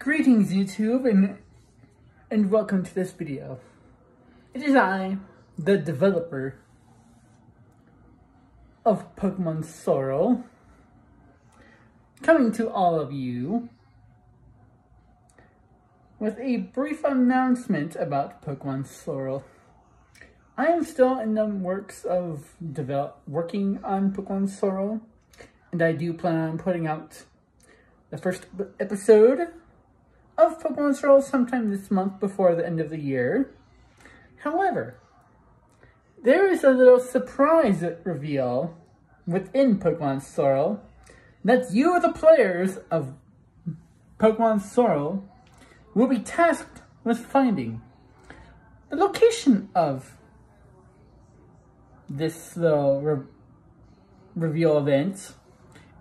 Greetings YouTube and and welcome to this video. It is I, the developer of Pokemon Sorrel, coming to all of you with a brief announcement about Pokemon Sorrel. I am still in the works of develop working on Pokemon Sorrel, and I do plan on putting out the first episode of Pokemon Sorrel sometime this month before the end of the year. However, there is a little surprise reveal within Pokemon Sorrel that you, the players of Pokemon Sorrel, will be tasked with finding. The location of this little re reveal event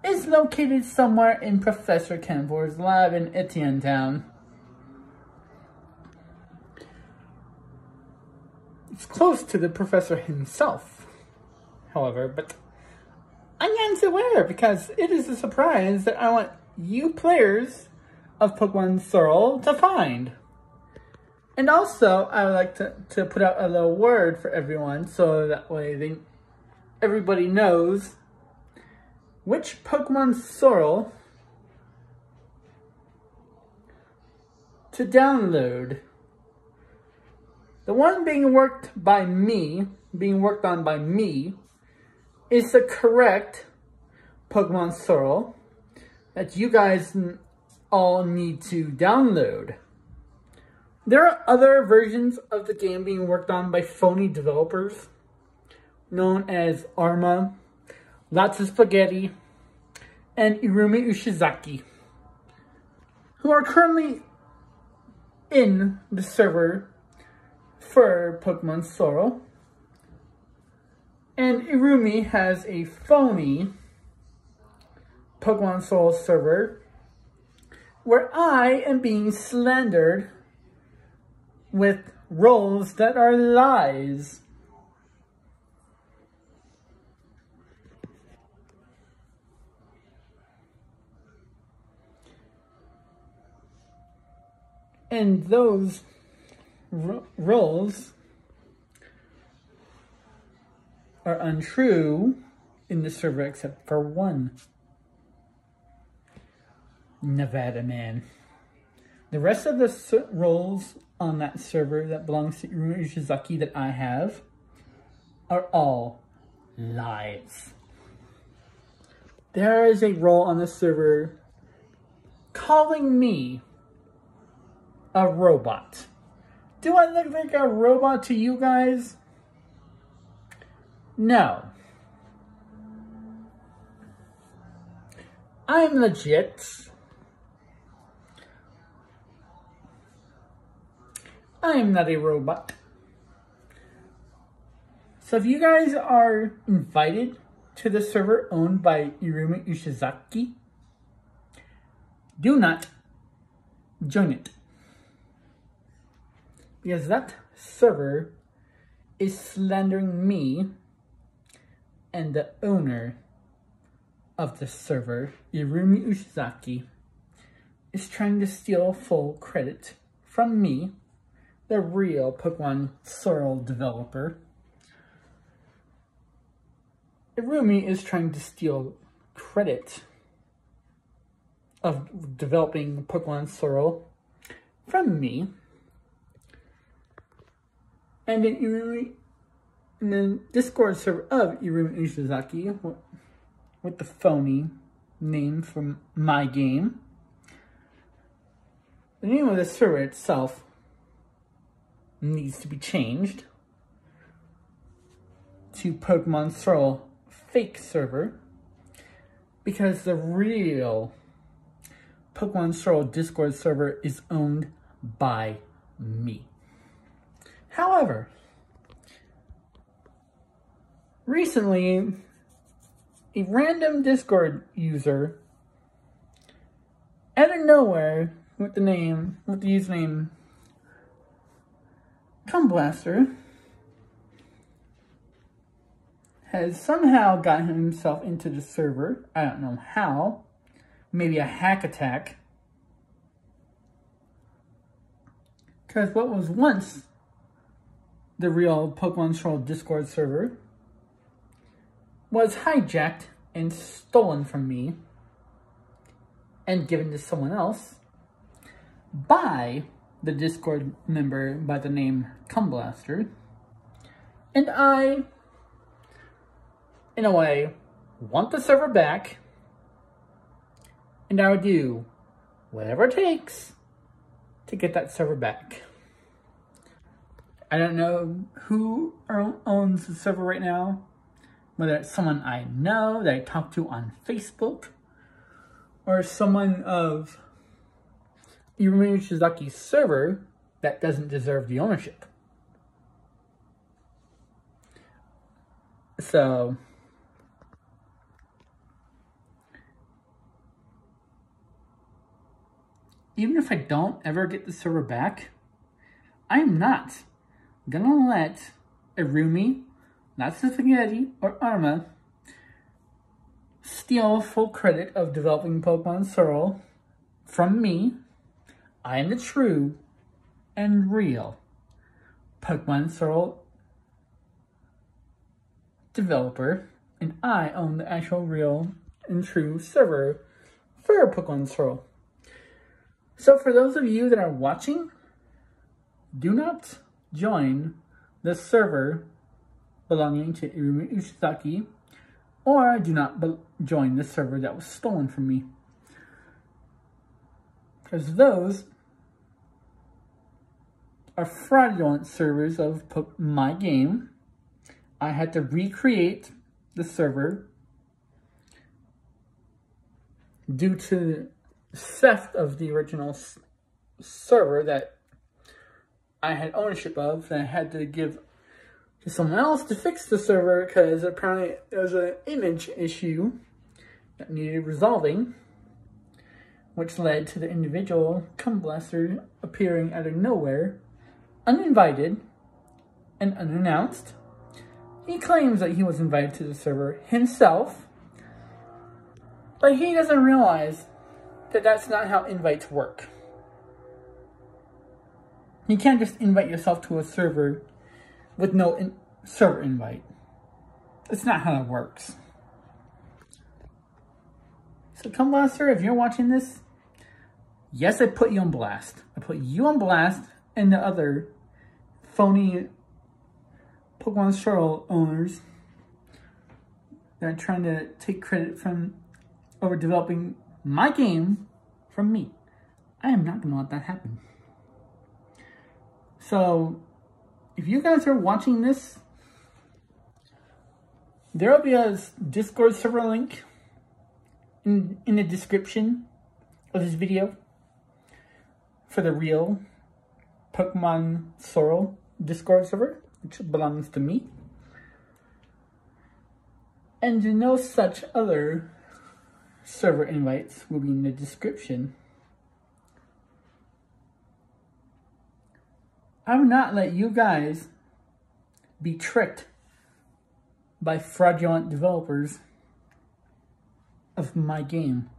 is located somewhere in Professor Camphor's lab in Etienne Town. It's close to the professor himself, however, but I am aware because it is a surprise that I want you players of Pokemon Sorrel to find. And also, I would like to, to put out a little word for everyone so that way they, everybody knows which Pokemon Sorrel to download. The one being worked by me, being worked on by me, is the correct Pokemon Sorrel that you guys all need to download. There are other versions of the game being worked on by phony developers known as Arma, Lots of Spaghetti, and Irumi Ushizaki, who are currently in the server for Pokemon Sorrel. And Irumi has a phony Pokemon Sorrel server where I am being slandered with roles that are lies. And those roles are untrue in the server except for one. Nevada man. The rest of the roles on that server that belongs to Irumi Ushizaki that I have are all lies. There is a role on the server calling me a robot. Do I look like a robot to you guys? No. I'm legit. I am not a robot. So if you guys are invited to the server owned by Irumi Ushizaki, do not join it because that server is slandering me and the owner of the server, Irumi Ushizaki, is trying to steal full credit from me, the real Pokemon Sorrel developer. Irumi is trying to steal credit of developing Pokemon Sorrel from me and then Irumi, and then Discord server of Irumi Ushizaki with the phony name from my game. The name of the server itself needs to be changed to Pokemon Sorrel fake server because the real Pokemon Sorrel Discord server is owned by me. However, recently, a random Discord user out of nowhere with the name, with the username Cumblaster has somehow gotten himself into the server. I don't know how. Maybe a hack attack. Because what was once the real Pokemon Sorrel Discord server was hijacked and stolen from me and given to someone else by the Discord member by the name Cumblaster. And I, in a way, want the server back. And I would do whatever it takes to get that server back. I don't know who er, owns the server right now, whether it's someone I know that I talk to on Facebook, or someone of Irumi Shizaki's server that doesn't deserve the ownership. So, even if I don't ever get the server back, I'm not gonna let Irumi, Natsu Spaghetti, or Arma steal full credit of developing Pokemon Sorrel from me. I am the true and real Pokemon Sorrel developer, and I own the actual real and true server for Pokemon Sorrel. So for those of you that are watching, do not join the server belonging to Irumi Ishizaki, or do not join the server that was stolen from me. Because those are fraudulent servers of my game. I had to recreate the server due to theft of the original server that I had ownership of and I had to give to someone else to fix the server because apparently there was an image issue that needed resolving, which led to the individual Cumblaster appearing out of nowhere, uninvited and unannounced. He claims that he was invited to the server himself, but he doesn't realize that that's not how invites work. You can't just invite yourself to a server with no in server invite. That's not how it works. So Cumblaster, if you're watching this, yes, I put you on blast. I put you on blast and the other phony Pokemon Sorrel owners that are trying to take credit from over developing my game from me. I am not going to let that happen. So, if you guys are watching this, there will be a Discord server link in, in the description of this video for the real Pokemon Sorrel Discord server, which belongs to me. And no such other server invites will be in the description. I will not let you guys be tricked by fraudulent developers of my game.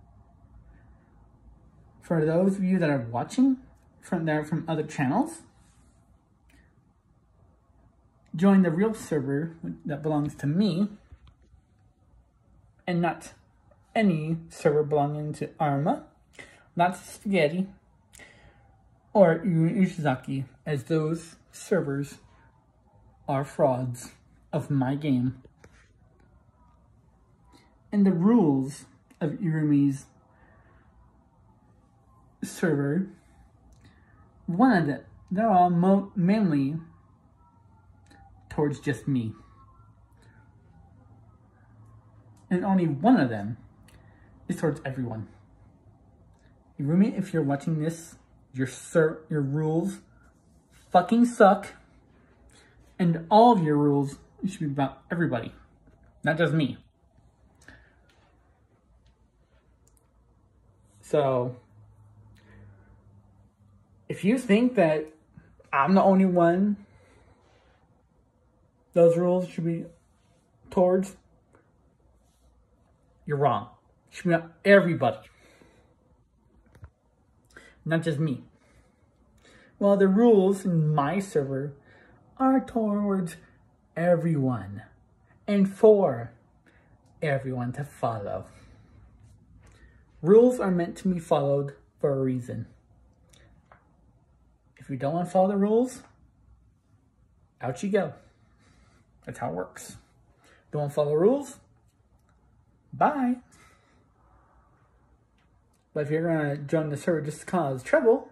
For those of you that are watching from there from other channels, join the real server that belongs to me and not any server belonging to Arma, not Spaghetti, or Ishizaki, as those servers are frauds of my game. And the rules of Irumi's server, one of them, they're all mainly towards just me. And only one of them is towards everyone. Irumi, if you're watching this, your sir, your rules fucking suck. And all of your rules should be about everybody, not just me. So, if you think that I'm the only one those rules should be towards, you're wrong. It should be about everybody. Not just me. Well, the rules in my server are towards everyone and for everyone to follow. Rules are meant to be followed for a reason. If you don't want to follow the rules, out you go. That's how it works. Don't follow rules? Bye. But if you're going to join the server just to cause trouble,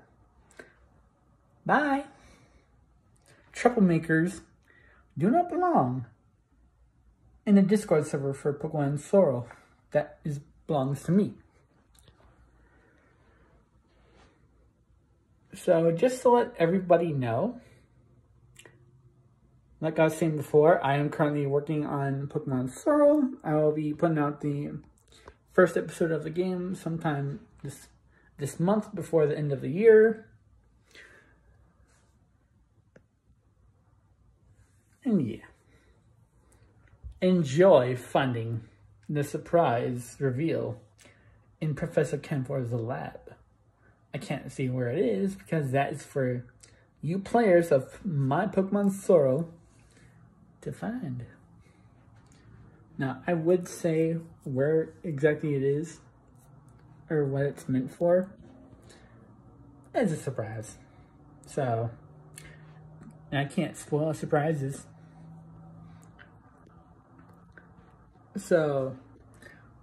bye. Troublemakers do not belong in the Discord server for Pokemon Sorrel. That is belongs to me. So just to let everybody know, like I was saying before, I am currently working on Pokemon Sorrel. I will be putting out the first episode of the game sometime this this month before the end of the year. And yeah. Enjoy finding the surprise reveal in Professor Camphor's lab. I can't see where it is because that is for you players of my Pokemon Sorrel to find. Now, I would say where exactly it is or what it's meant for as a surprise. So, I can't spoil surprises. So,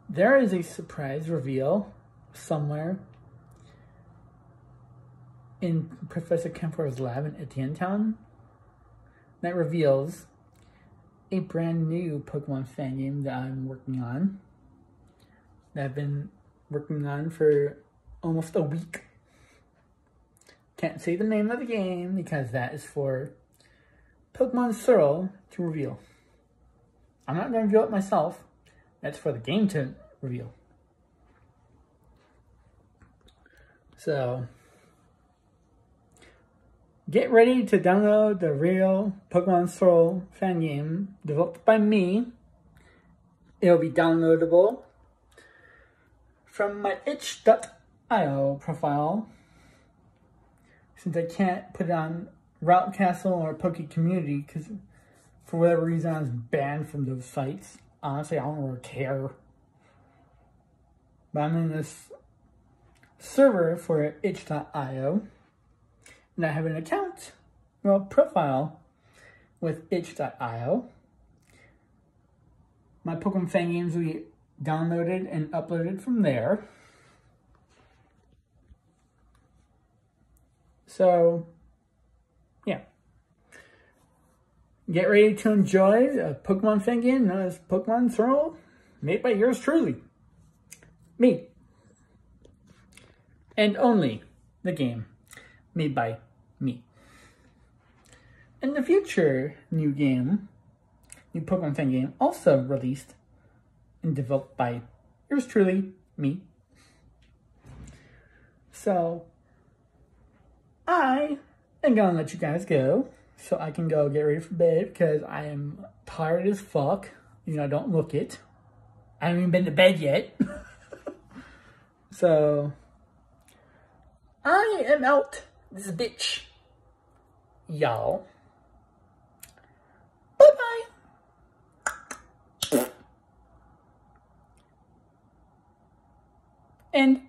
there is a surprise reveal somewhere in Professor Camphor's lab in Etienne Town that reveals a brand new Pokemon fan game that I'm working on. That I've been working on for almost a week. Can't say the name of the game because that is for Pokemon Sorrel to reveal. I'm not going to reveal it myself. That's for the game to reveal. So, get ready to download the real Pokemon Sorrel fan game developed by me. It'll be downloadable from my itch.io profile. Since I can't put it on Relic Castle or Poke Community because for whatever reason I was banned from those sites. Honestly, I don't really care. But I'm in this server for itch.io and I have an account, well, profile with itch.io. My Pokemon fan games will be downloaded and uploaded from there. So, yeah. Get ready to enjoy a Pokemon fan game known as Pokemon Sorrel, made by yours truly. Me. And only the game made by me. In the future new game, new Pokemon fan game, also released and developed by yours truly, me. So, I am gonna let you guys go so I can go get ready for bed because I am tired as fuck. You know, don't look it. I haven't even been to bed yet. so, I am out this bitch. Y'all. Bye And